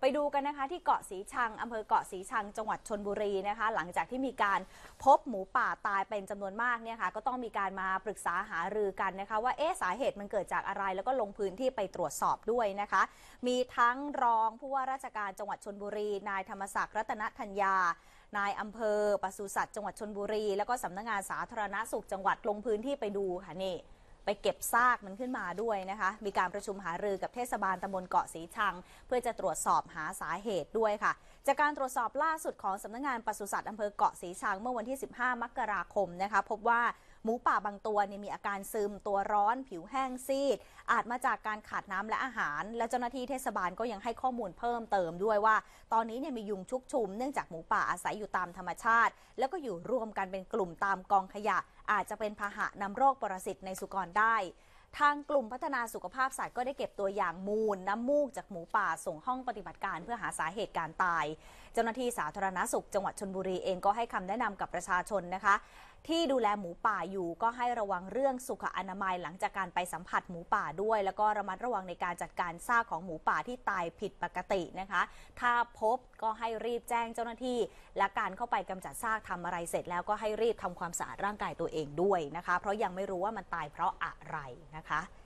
ไปดูกันนะคะที่เกาะสีชังอำเภอเกาะสีชังจังหวัดชนบุรีนะคะ หลังจากที่มีการพบหมูป่าตายเป็นจำนวนมากเนี่ยค่ะก็ต้องมีการมาปรึกษาหารือกันนะคะ ว่าเอ๊ะสาเหตุมันเกิดจากอะไร แล้วก็ลงพื้นที่ไปตรวจสอบด้วยนะคะ มีทั้งรองผู้ว่าราชการจังหวัดชนบุรี นายธรรมศักดิ์รัตนธัญญานายอำเภอปศุสัตว์จังหวัดชนบุรี แล้วก็สำนักงานสาธารณสุขจังหวัดลงพื้นที่ไปดูค่ะนี่ ไปเก็บซากมันขึ้นมาด้วยนะคะ มีการประชุมหารือกับเทศบาลตำบลเกาะสีชัง เพื่อจะตรวจสอบหาสาเหตุด้วยค่ะ จากการตรวจสอบล่าสุดของสำนักงานปศุสัตว์อำเภอเกาะสีชังเมื่อวันที่ 15 มกราคมนะคะ พบว่า หมูป่าบางตัวเนี่ยมีอาการซึมตัวร้อนผิวแห้งซีด อาจมาจากการขาดน้ำและอาหาร และเจ้าหน้าที่เทศบาลก็ยังให้ข้อมูลเพิ่มเติมด้วยว่า ตอนนี้เนี่ยมียุงชุกชุมเนื่องจากหมูป่าอาศัยอยู่ตามธรรมชาติ แล้วก็อยู่รวมกันเป็นกลุ่มตามกองขยะ อาจจะเป็นพาหะนำโรคปรสิตในสุกรได้ ทางกลุ่มพัฒนาสุขภาพสัตว์ก็ได้เก็บตัวอย่างมูล น้ำมูกจากหมูป่าส่งห้องปฏิบัติการเพื่อหาสาเหตุการตาย เจ้าหน้าที่สาธารณสุข จังหวัดชนบุรีเองก็ให้คำแนะนำกับประชาชนนะคะ ที่ดูแลหมูป่าอยู่ก็ให้ระวังเรื่องสุขอนามัยหลังจากการไปสัมผัสหมูป่าด้วย แล้วก็ระมัดระวังในการจัดการซากของหมูป่าที่ตายผิดปกตินะคะ ถ้าพบก็ให้รีบแจ้งเจ้าหน้าที่ และการเข้าไปกำจัดซากทำอะไรเสร็จแล้วก็ให้รีบทำความสะอาดร่างกายตัวเองด้วยนะคะ เพราะยังไม่รู้ว่ามันตายเพราะอะไรนะคะ